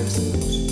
Gracias.